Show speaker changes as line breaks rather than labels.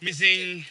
missing